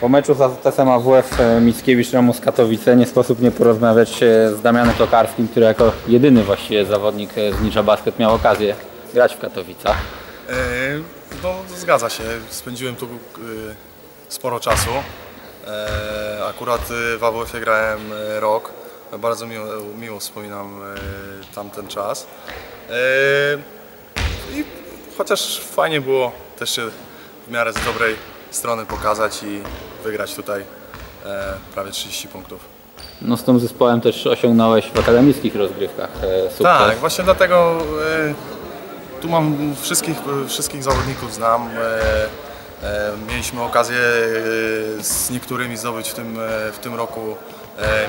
Po meczu z AZS-em AWF e, Mickiewicz Ramus Katowice nie sposób nie porozmawiać e, z Damianem Tokarskim, który jako jedyny właściwie zawodnik e, z Nicza Basket miał okazję grać w Katowicach. No, zgadza się. Spędziłem tu sporo czasu. Akurat w AWF-ie grałem rok. Bardzo miło, miło wspominam tamten czas. I chociaż fajnie było też się w miarę z dobrej strony pokazać i wygrać tutaj e, prawie 30 punktów. No z tym zespołem też osiągnąłeś w akademickich rozgrywkach e, sukces. Tak, właśnie dlatego e, tu mam wszystkich, wszystkich zawodników znam. E, mieliśmy okazję z niektórymi zdobyć w tym, w tym roku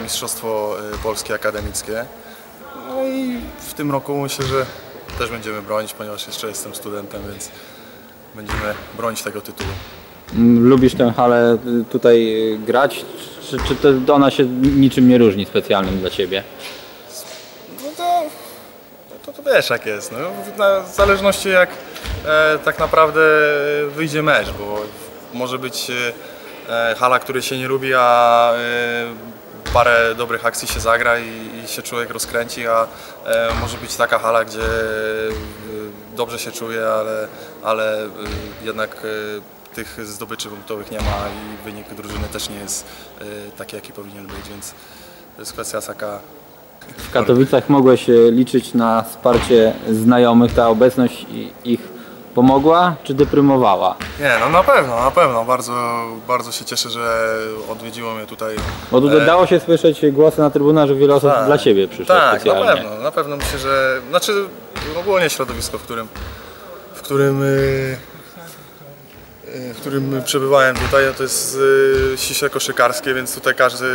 Mistrzostwo Polskie Akademickie. No i w tym roku myślę, że też będziemy bronić, ponieważ jeszcze jestem studentem, więc będziemy bronić tego tytułu. Mm, Lubisz tę halę y, tutaj y, grać, czy, czy to ona się niczym nie różni specjalnym dla Ciebie? No to, no to, to wiesz jak jest. No, w zależności jak e, tak naprawdę wyjdzie mecz, bo może być e, hala, której się nie lubi, a e, parę dobrych akcji się zagra i, i się człowiek rozkręci, a e, może być taka hala, gdzie e, dobrze się czuje, ale, ale e, jednak e, tych zdobyczy punktowych nie ma i wynik drużyny też nie jest e, taki, jaki powinien być, więc to jest kwestia taka W Katowicach mogłeś e, liczyć na wsparcie znajomych, ta obecność ich pomogła, czy deprymowała? Nie, no na pewno, na pewno. Bardzo, bardzo się cieszę, że odwiedziło mnie tutaj. Bo tu E, dało się słyszeć głosy na trybunach, że wiele osób tak. dla Ciebie przyszło Tak, specjalnie. na pewno, na pewno myślę, że. Znaczy ogólnie środowisko, w którym w którym w którym przebywałem tutaj, to jest y, ściśle koszykarskie, więc tutaj każdy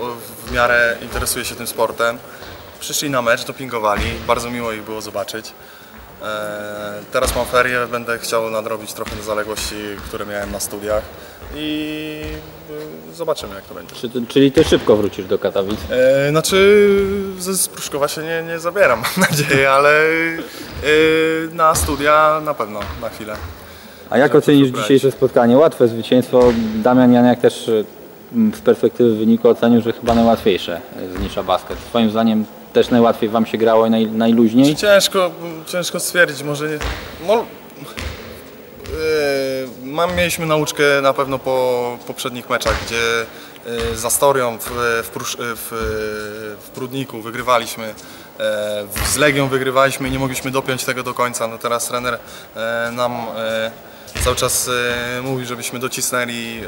o, w miarę interesuje się tym sportem. Przyszli na mecz, dopingowali, bardzo miło ich było zobaczyć. E, Teraz mam ferie, będę chciał nadrobić trochę zaległości, które miałem na studiach i y, zobaczymy jak to będzie. Czy, czyli Ty szybko wrócisz do Katowic? E, znaczy ze z Pruszkowa się nie, nie zabieram, mam nadzieję, ale e, na studia na pewno, na chwilę. A jak ocenisz dzisiejsze spotkanie? Łatwe zwycięstwo. Damian Janiak też y, m, z perspektywy wyniku ocenił, że chyba najłatwiejsze y, z Nisza Basket. Twoim zdaniem też najłatwiej Wam się grało i naj, najluźniej? Ciężko, ciężko stwierdzić, może nie, no, e, mam, mieliśmy nauczkę na pewno po poprzednich meczach, gdzie e, z Astorią w, w, w, w Prudniku wygrywaliśmy, e, z Legią wygrywaliśmy i nie mogliśmy dopiąć tego do końca. No teraz trener e, nam e, cały czas e, mówi, żebyśmy docisnęli e,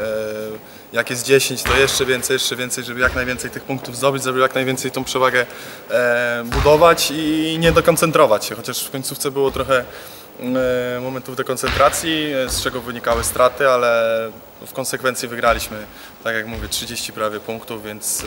jak jest 10, to jeszcze więcej, jeszcze więcej, żeby jak najwięcej tych punktów zdobyć, żeby jak najwięcej tą przewagę e, budować i nie dekoncentrować się, chociaż w końcówce było trochę momentów dekoncentracji, e, z czego wynikały straty, ale w konsekwencji wygraliśmy, tak jak mówię, 30 prawie punktów, więc,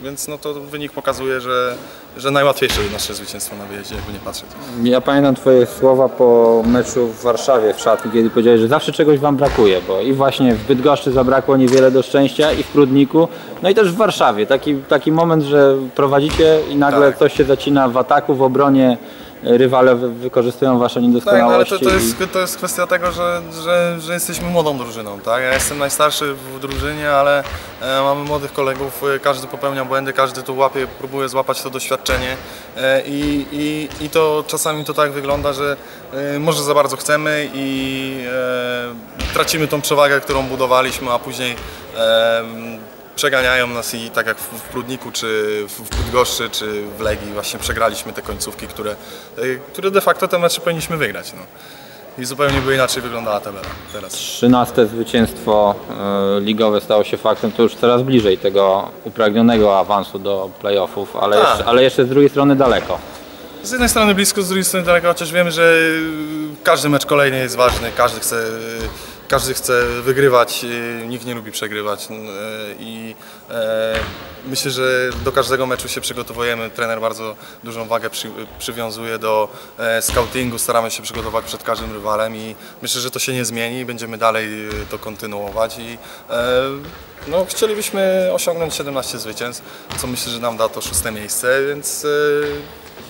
e, więc no to wynik pokazuje, że, że najłatwiejsze nasze zwycięstwo na wyjeździe, jakby nie patrzeć. Ja pamiętam Twoje słowa po meczu w Warszawie w szatni, kiedy powiedziałeś, że zawsze czegoś Wam brakuje, bo i właśnie w Bydgoszczy zabrakło niewiele do szczęścia i w Prudniku, no i też w Warszawie. Taki, taki moment, że prowadzicie i nagle Tak. coś się zacina w ataku, w obronie, rywale wy- wykorzystują Wasze Tak, no ale niedoskonałości. to, to, jest, to jest kwestia tego, że, że, że jesteśmy młodą drużyną, tak? Ja jestem najstarszy w drużynie, ale e, mamy młodych kolegów, e, każdy popełnia błędy, każdy tu łapie, próbuje złapać to doświadczenie e, i, i, i to czasami to tak wygląda, że może za bardzo chcemy i tracimy tą przewagę, którą budowaliśmy, a później przeganiają nas i tak jak w, Prudniku, czy w, Bydgoszczy, czy w Legii właśnie przegraliśmy te końcówki, które, y, które de facto te mecze powinniśmy wygrać. No. I zupełnie by inaczej wyglądała tabela teraz. 13 zwycięstwo y, ligowe stało się faktem, to już coraz bliżej tego upragnionego awansu do playoffów, ale, Tak. jeszcze, ale jeszcze z drugiej strony daleko. Z jednej strony blisko, z drugiej strony daleko, chociaż wiemy, że każdy mecz kolejny jest ważny, każdy chce, y, każdy chce wygrywać, nikt nie lubi przegrywać y, i e, myślę, że do każdego meczu się przygotowujemy. Trener bardzo dużą wagę przy, przywiązuje do e, scoutingu, staramy się przygotować przed każdym rywalem i myślę, że to się nie zmieni, będziemy dalej to kontynuować i e, no, chcielibyśmy osiągnąć 17 zwycięstw, co myślę, że nam da to szóste miejsce, więc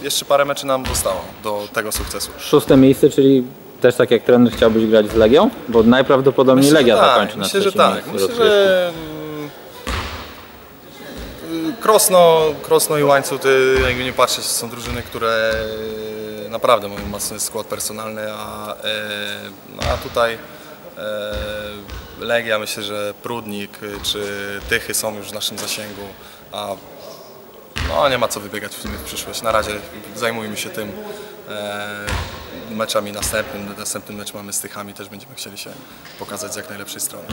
jeszcze parę meczy nam zostało do tego sukcesu. Szóste miejsce, czyli też tak jak trener chciałbyś grać z Legią? Bo najprawdopodobniej Myślę, Legia tak, zakończy na Myślę, że tak. Myślę, rozgrywki. że mm, Krosno, Krosno i Łańcut, y, jakby nie patrzeć, są drużyny, które y, naprawdę mają mocny skład personalny, a, y, no, a tutaj y, Legia, myślę, że Prudnik y, czy Tychy są już w naszym zasięgu, a no, nie ma co wybiegać w w przyszłość. Na razie zajmujmy się tym meczami następnym. Następny mecz mamy z Tychami, też będziemy chcieli się pokazać z jak najlepszej strony.